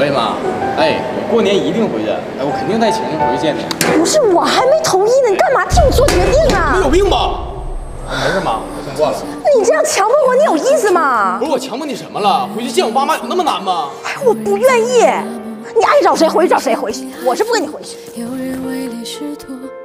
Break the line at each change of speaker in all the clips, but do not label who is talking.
喂妈，哎，我过年一定回去，哎，我肯定带情人回去见你。
不是，我还没同意呢，你干嘛替我做决定啊？
你有病吧？没事妈，我先挂了。
你这样强迫我，你有意思吗？
不是我强迫你什么了？回去见我爸妈有那么难吗？
哎，我不愿意。你爱找谁回去找谁回去，我是不跟你回去。
有人唯利是图，有人精打细算。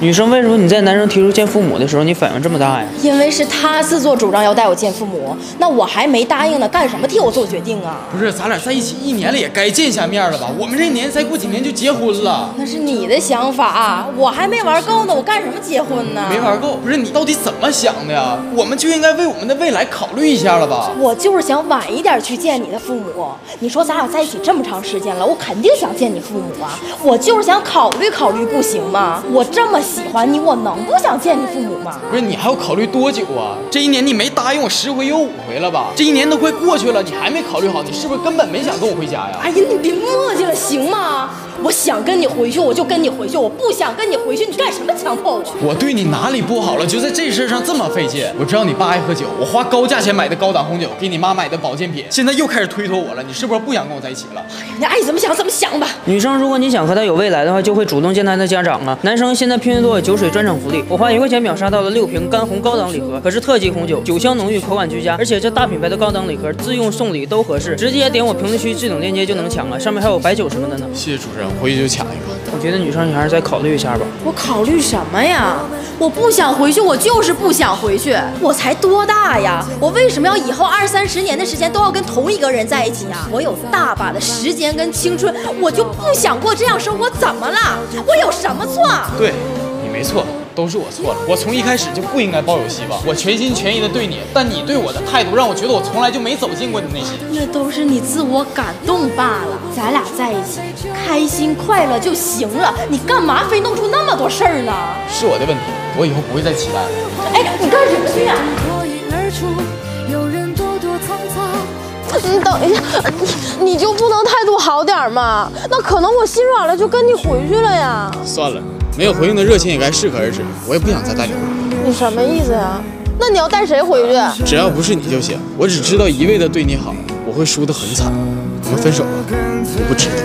女生，为什么你在男生提出见父母的时候，你反应这么大呀？
因为是他自作主张要带我见父母，那我还没答应呢，干什么替我做决定啊？
不是，咱俩在一起一年了，也该见下面了吧？我们这年再过几年就结婚了。
那是你的想法，我还没玩够呢，我干什么结婚呢？
没玩够，不是你到底怎么想的呀？我们就应该为我们的未来考虑一下了吧？
我就是想晚一点去见你的父母。你说咱俩在一起这么长时间了，我肯定想见你父母啊。我就是想考虑考虑，不行吗？我这么喜欢你，我能不想见你父母吗？
不是你还要考虑多久啊？这一年你没答应我十回有五回了吧？这一年都快过去了，你还没考虑好，你是不是根本没想跟我回家呀？
哎呀，你别磨叽了，行吗？我想跟你回去，我就跟你回去；我不想跟你回去，你干什么强迫我？
我对你哪里不好了？就在这事上这么费劲？我知道你爸爱喝酒，我花高价钱买的高档红酒，给你妈买的保健品，现在又开始推脱我了。你是不是不想跟我在一起了？
你爱怎么想怎么想吧。
女生，如果你想和他有未来的话，就会主动见他的家长啊。男生现在拼多多酒水专场福利，我花一块钱秒杀到了六瓶干红高档礼盒，可是特级红酒，酒香浓郁，口感俱佳，而且这大品牌的高档礼盒自用送礼都合适，直接点我评论区置顶链接就能抢了，上面还有白酒什么的呢。
谢谢主持人，回去就抢一个。
我觉得女生你还是再考虑一下吧。
我考虑什么呀？我不想回去，我就是不想回去。我才多大呀？我为什么要以后二三十年的时间都要跟同一个人在一起呀？我有大把的时间跟青春，我就不想过这样生活，怎么了？我有什么错？
对，你没错。都是我错了，我从一开始就不应该抱有希望，我全心全意的对你，但你对我的态度让我觉得我从来就没走进过你内心。
那都是你自我感动罢了，咱俩在一起开心快乐就行了，你干嘛非弄出那么多事儿呢？
是我的问题，我以后不会再期待了。
哎，你干什么去呀？
脱
你等一下，你你就不能态度好点吗？那可能我心软了，就跟你回去了呀。
算了。没有回应的热情也该适可而止，我也不想再带你回
去。你什么意思呀？那你要带谁回去？
只要不是你就行。我只知道一味的对你好，我会输得很惨。我们分手吧，我不值得。